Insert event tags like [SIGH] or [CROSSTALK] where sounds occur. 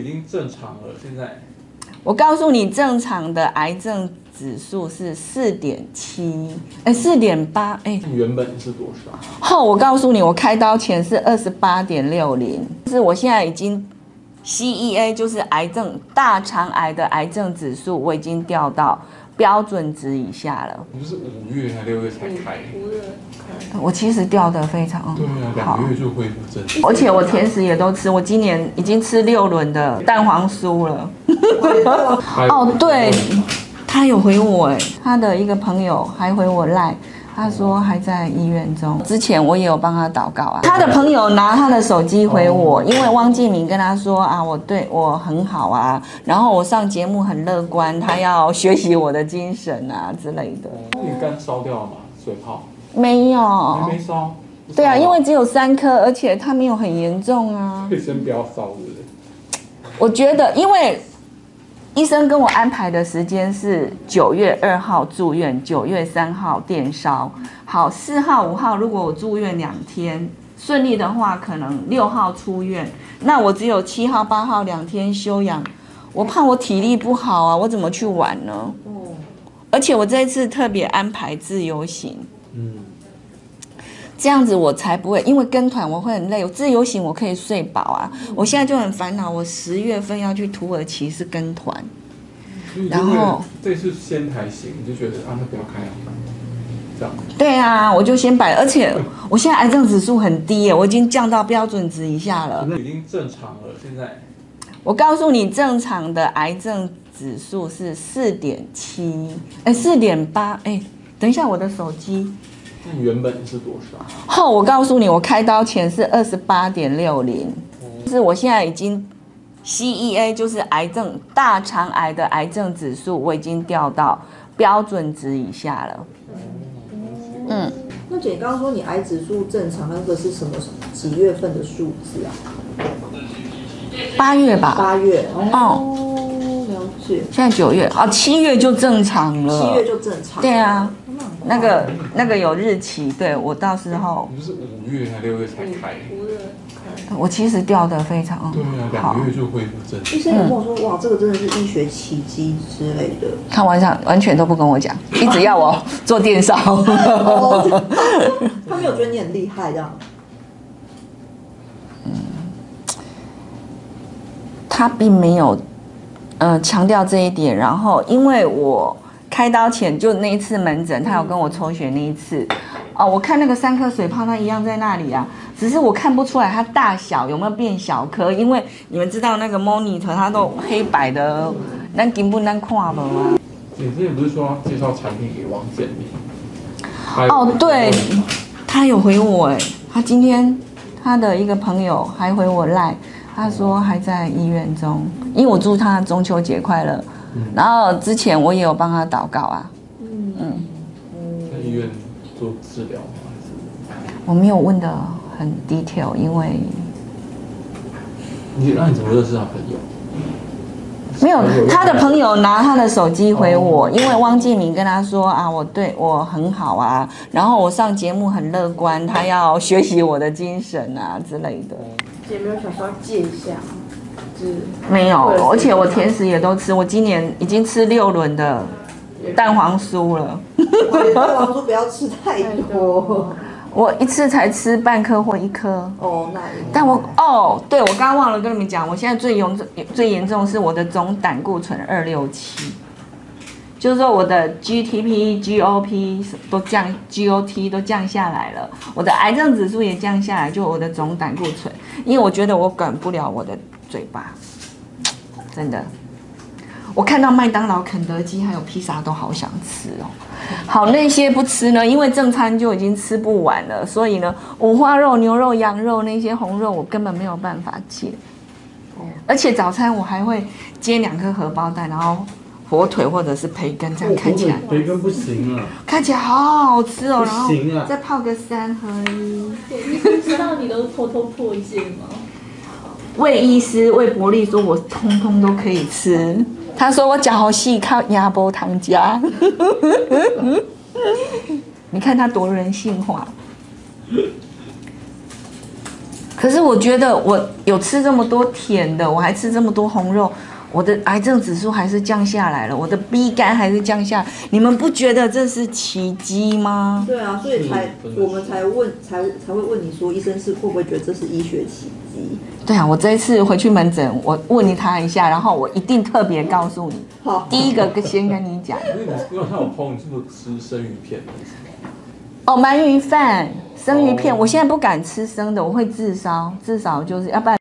已经正常了，现在我告诉你，正常的癌症指数是四点七，哎，四点八，哎，原本是多少？后我告诉你，我开刀前是二十八点六零，是我现在已经 CEA 就是癌症大肠癌的癌症指数，我已经掉到标准值以下了。你不是五月还六月才开？五月开。我其实掉的非常对啊，两个月就恢复正常。而且我甜食也都吃，我今年已经吃六轮的蛋黄酥了。哦，对，他有回我哎，他的一个朋友还回我赖，他说还在医院中。之前我也有帮他祷告啊。他的朋友拿他的手机回我，因为汪建明跟他说啊，我对我很好啊，然后我上节目很乐观，他要学习我的精神啊 [LAUGHS] 之类的。你肝烧掉了吗？水泡？没有，还没烧。对啊，因为只有三颗，而且他没有很严重啊。可以先不要烧？我觉得，因为医生跟我安排的时间是九月二号住院，九月三号电烧。好，四号、五号如果我住院两天顺利的话，可能六号出院。那我只有七号、八号两天休养，我怕我体力不好啊，我怎么去玩呢？哦。而且我这次特别安排自由行。嗯。这样子我才不会，因为跟团我会很累。我自由行我可以睡饱啊。我现在就很烦恼，我十月份要去土耳其是跟团，然后这次仙台行你就觉得啊，那不要开啊。对啊，我就先摆，而且我现在癌症指数很低耶，我已经降到标准值以下了。那已经正常了，现在。我告诉你，正常的癌症指数是四点七，哎，四点八，哎，等一下我的手机。那原本是多少？后我告诉你，我开刀前是二十八点六零，是我现在已经 CEA 就是癌症大肠癌的癌症指数，我已经掉到标准值以下了。嗯，那姐刚刚说你癌指数正常，那个是什么几月份的数字啊？八月吧。八月哦，了解。现在九月啊，七月就正常了。七月就正常。对啊。那个那个有日期，对我到时候。不是五月还六月才开？五月开。我其实掉的非常对啊，两个月就恢复正常。医生有跟我说，哇，这个真的是医学奇迹之类的。开玩笑，完全都不跟我讲，一直要我做电烧。他没 [LAUGHS] 有觉得你很厉害这样。嗯，他并没有，嗯，强调这一点。然后，因为我。开刀前就那一次门诊，他有跟我抽血那一次，哦，我看那个三颗水泡，它一样在那里啊，只是我看不出来它大小有没有变小颗，因为你们知道那个 monitor 它都黑白的，那根本难看不吗？你之前不是说介绍产品给王建明？哦，对，他有回我哎，他今天他的一个朋友还回我赖，他说还在医院中，因为我祝他中秋节快乐。然后之前我也有帮他祷告啊。嗯嗯。在医院做治疗吗？还是？我没有问的很 detail，因为。你那你怎么认识他朋友？没有，他的朋友拿他的手机回我，因为汪建明跟他说啊，我对我很好啊，然后我上节目很乐观，他要学习我的精神啊之类的。姐没有想说借一下。没有，而且我甜食也都吃，我今年已经吃六轮的蛋黄酥了。蛋黄酥不要吃太多，[LAUGHS] 我一次才吃半颗或一颗。哦，那但我哦，对我刚刚忘了跟你们讲，我现在最严重最严重是我的总胆固醇二六七，就是说我的 GTP、GOP 都降，GOT 都降下来了，我的癌症指数也降下来，就我的总胆固醇，因为我觉得我管不了我的。嘴巴，真的，我看到麦当劳、肯德基还有披萨都好想吃哦。好，那些不吃呢，因为正餐就已经吃不完了，所以呢，五花肉、牛肉、羊肉那些红肉我根本没有办法戒。而且早餐我还会煎两颗荷包蛋，然后火腿或者是培根，这样看起来培根不行啊，看起来好好吃哦。然后再泡个三合一。医生知道你都偷偷破戒吗？魏医师魏伯利说：“我通通都可以吃。”他说：“我脚好细，靠鸭脖汤加。[LAUGHS] ”你看他多人性化。可是我觉得我有吃这么多甜的，我还吃这么多红肉。我的癌症指数还是降下来了，我的 B 肝还是降下，你们不觉得这是奇迹吗？对啊，所以才我们才问，才才会问你说，医生是会不会觉得这是医学奇迹？对啊，我这一次回去门诊，我问他一下，然后我一定特别告诉你。好，第一个先跟你讲。[LAUGHS] 因为你因为看我朋友是不是吃生鱼片的？哦，鳗鱼饭、生鱼片，我现在不敢吃生的，我会自烧，至少就是要不然。